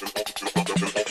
Música